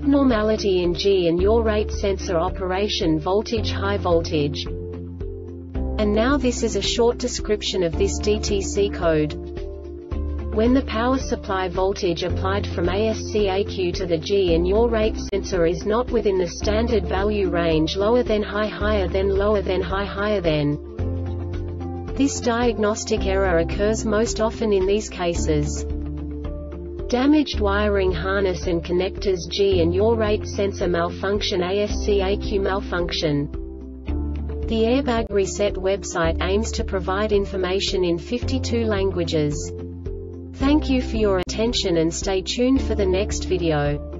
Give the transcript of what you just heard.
Abnormality in G and yaw rate sensor operation voltage high voltage. And now this is a short description of this DTC code. When the power supply voltage applied from ASC-ECU to the G and yaw rate sensor is not within the standard value range lower than high higher than lower than high higher than. This diagnostic error occurs most often in these cases. Damaged wiring harness and connectors G and yaw rate sensor malfunction ASC-ECU malfunction. The Airbag Reset website aims to provide information in 52 languages. Thank you for your attention and stay tuned for the next video.